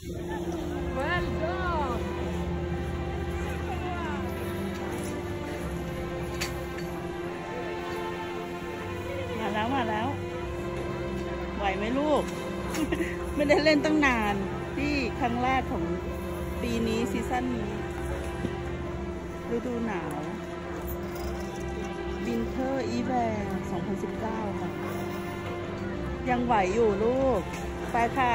Well done. มาแล้วมาแล้ว ไหวไหมลูก ไม่ได้เล่นตั้งนาน ที่ครั้งแรกของปีนี้ซีซั่นนี้ฤดูหนาว Winter Event 2019 ค่ะ ยังไหวอยู่ลูก ไปค่ะ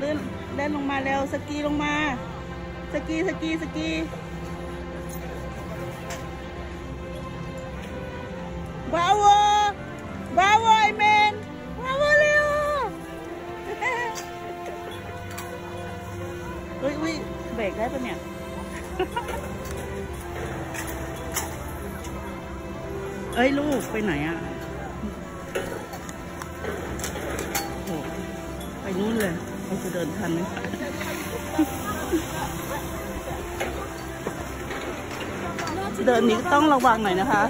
ลื่นเล่นลงมาเร็วสกีลงมา สกีสกีสกีบาวบาวไอเมนบาวเร็วเฮ้ยอุ้ยเบรกได้ปะเนี่ยเอ้ย ลูก ไปไหนอะโอ้ไปนู่นเลย เราจะเดินทันไหมคะเดินนี้ต้องระวังหน่อยนะคะ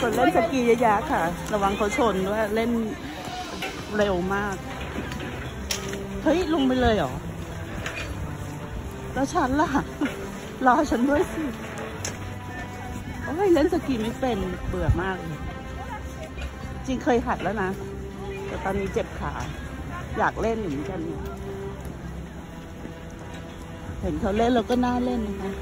คนเล่นสกีเยอะๆค่ะ ระวังเขาชนด้วยเล่นเร็วมาก เฮ้ย ลงไปเลยเหรอ แล้วฉันล่ะ รอฉันด้วยสิ โอ้ย เล่นสกีไม่เป็นเบื่อมากเลยจริงเคยหัดแล้วนะ แต่ตอนนี้เจ็บขา อยากเล่นเหมือนกัน เห็นเขาเล่นเราก็น่าเล่นนะคะ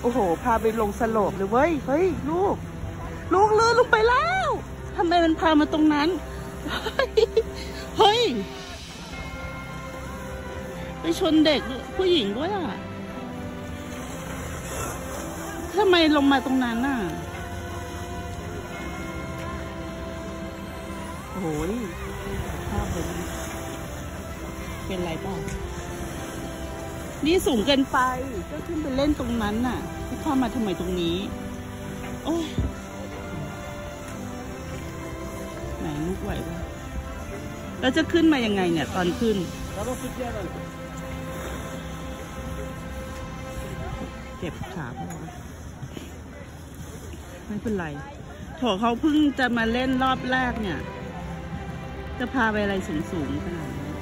โอ้โห พาไปลงสลบเลยเว้ย เฮ้ย ลูก ลูกเลื่อนลงไปแล้วทำไมมันพามาตรงนั้น เฮ้ย ไปชนเด็กผู้หญิงด้วยอะทำไมลงมาตรงนั้นน่ะ โอ้ยภาพเป็นเป็นไรเปล่านี่สูงเกินไป ก็ขึ้นไปเล่นตรงนั้นน่ะที่เข้ามาทำไมตรงนี้ โอ้ยไหนลูกไหวปะแล้วจะขึ้นมายังไงเนี่ย ตอนขึ้นเจ็บขาเพราะว่าไม่เป็นไรโถเขาเพิ่งจะมาเล่นรอบแรกเนี่ย จะพาไปอะไรสูงๆขนาดนี้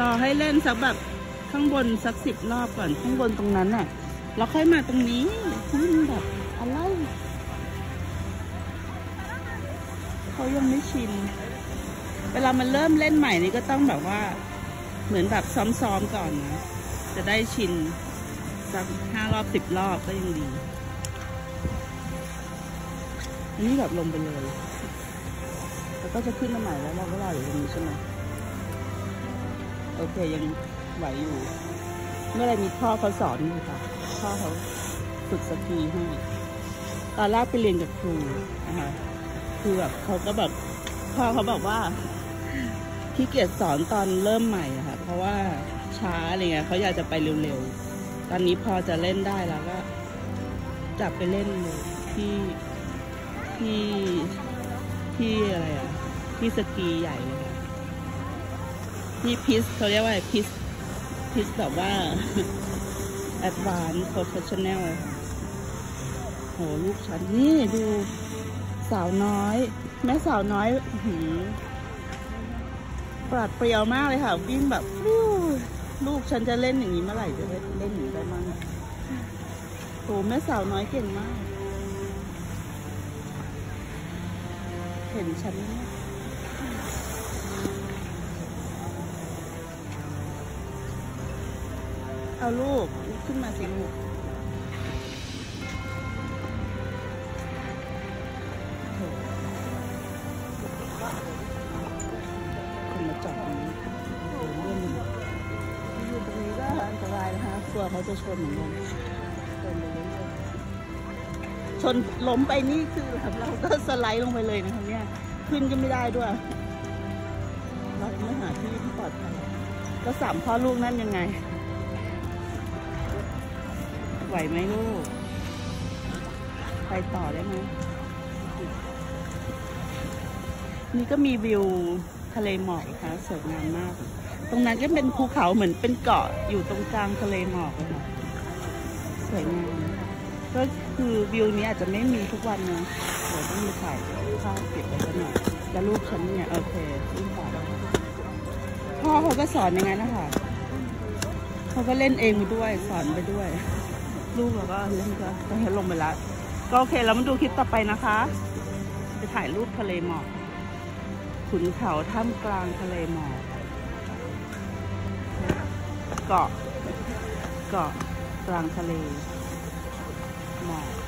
รอให้เล่นสักแบบข้างบนสักสิบรอบก่อนข้างบนตรงนั้นน่ะแล้วค่อยมาตรงนี้นี่มันแบบอะไรเขายังไม่ชิน เวลามันเริ่มเล่นใหม่นี่ก็ต้องแบบว่า เหมือนแบบซ้อมๆก่อนนะ จะได้ชินสักห้ารอบสิบรอบก็ยังดี อันนี้แบบลงไปเลย แล้วก็จะขึ้นมาใหม่แล้วเราก็รออยู่ตรงนี้ใช่ไหมโอเคยังไหวอยู่ เมื่อไรมีพ่อเขาสอนอยู่ค่ะ พ่อเขาฝึกสกีให้ตอนแรกไปเรียนกับครูนะคะคือแบบเขาก็แบบพ่อเขาบอกว่าขี้เกียจสอนตอนเริ่มใหม่ค่ะ เพราะว่าช้าอะไรเงี้ยเขาอยากจะไปเร็วๆ ตอนนี้พอจะเล่นได้แล้วก็จับไปเล่นเลยที่ ที่ที่อะไรอะ ที่สกีใหญ่เลยค่ะที่พิสเขาเรียกว่าพิสพิสแบบว่า advanced professional อะค่ะโหลูกฉันนี่ดูสาวน้อย แม่สาวน้อยหือปราดเปรียวมากเลยค่ะ วิ่งแบบลูกฉันจะเล่นอย่างนี้เมื่อไหร่จะเล่นอย่างนี้ได้มั่งโหแม่สาวน้อยเก่งมาก ห็นฉันเอาลูกขึ้นมาสิลูกคนมาจอดตรงนี้เดินเล่อยู่อยู่ตรงนี้ก็อันตรายนะคะกลัวเขาจะชนเหมือนกัน ชนล้มไปนี่คือแบบเราก็สไลด์ลงไปเลยนะคะเนี่ย ขึ้นก็ไม่ได้ด้วย เราไม่หาที่ที่ปลอดภัยก็สามพ่อลูกนั่นยังไง ไหวไหมลูก ไปต่อได้ไหมนี่ก็มีวิวทะเลหมอกนะคะสวยงามมาก ตรงนั้นก็เป็นภูเขาเหมือนเป็นเกาะอยู่ตรงกลางทะเลหมอกเลยค่ะสวยงาม ก็คือวิวนี้อาจจะไม่มีทุกวันนะเดี๋ยวต้องมีถ่ายภาพเก็บไว้กันหน่อยแล้วลูกฉันเนี่ยโอเคลูกสาวพ่อเขาก็สอนอย่างนั้นนะคะเขาก็เล่นเองไปด้วยสอนไปด้วย ลูกเราก็เล่นก็ก็เห็นลงไปแล้วก็โอเคแล้วมาดูคลิปต่อไปนะคะ จะถ่ายรูปทะเลหมอกขุนเขาท่ามกลางทะเลหมอกเกาะเกาะกลางทะเล หมอก